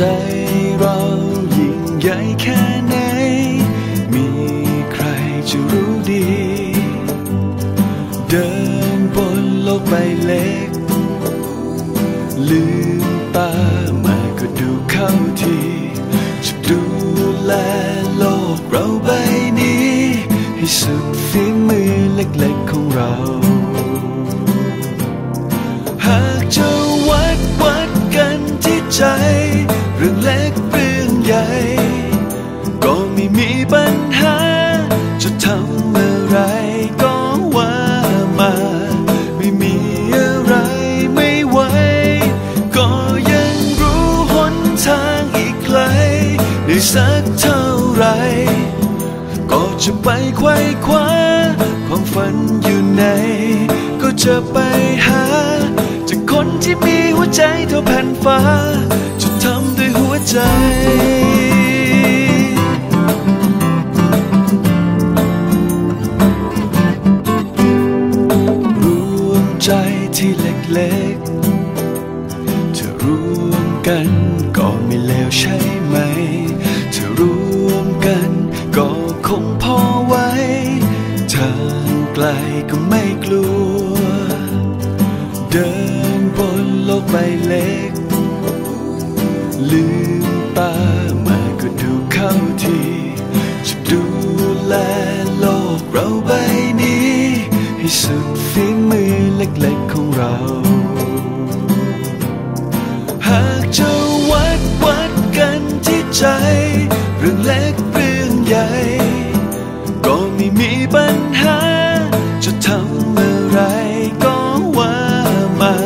ใจเรายิ่งใหญ่แค่ไหน มีใครจะรู้ดี เดินบนโลกใบเล็ก ลืมตามาก็ดูเข้าทีจะดูแลโลกเราใบนี้ ให้สุดฝีมือเล็กๆของเราำอะไรก็ว่ามา ไม่มีอะไรไม่ไหว ก็ยังรู้หนทางอีกไกล ได้สักเท่าไร ก็จะไปไขว้คว้า ความฝันอยู่ไหน ก็จะไปหา จากคนที่มีหัวใจเท่าแผ่นฟ้า เล็กๆจะรวมกันก็ไม่เลวใช่ไหม จะรวมกันก็คงพอไว้ ทางไกลก็ไม่กลัว เดินบนโลกใบเล็ก ลืมตามาก็ดูเข้าทีจะดูแลโลกเราใบนี้ ให้สุดฝีมือ เล็กๆของเรา หากจะวัดวัดกันที่ใจ เรื่องเล็กเรื่องใหญ่ ก็ไม่มีปัญหา จะทำอะไรก็ว่ามา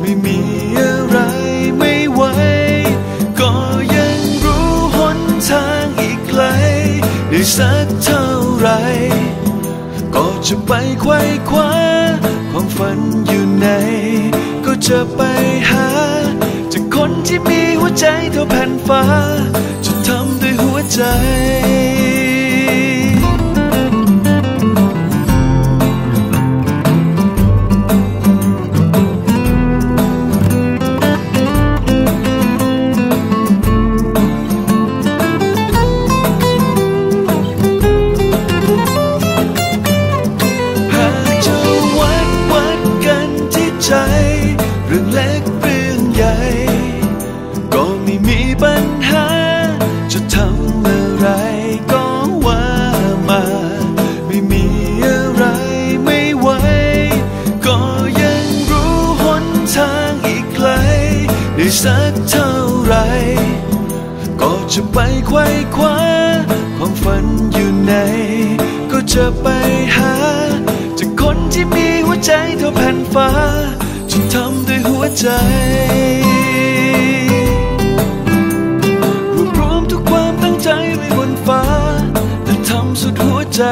ไม่มีอะไรไม่ไหว ก็ยังรู้หนทางอีกไกลได้สักเท่าไหรก็จะไปไขว้คว้า ความฝันอยู่ไหน ก็จะไปหา จากคนที่มีหัวใจเท่าแผ่นฟ้า จะทำด้วยหัวใจ สักเท่าไร ก็จะไปไขว้คว้า ความฝันอยู่ไหน ก็จะไปหา จากคนที่มีหัวใจเท่าแผ่นฟ้าจะทำด้วยหัวใจรวบรวมทุกความตั้งใจไว้บนฟ้าและทำสุดหัวใจ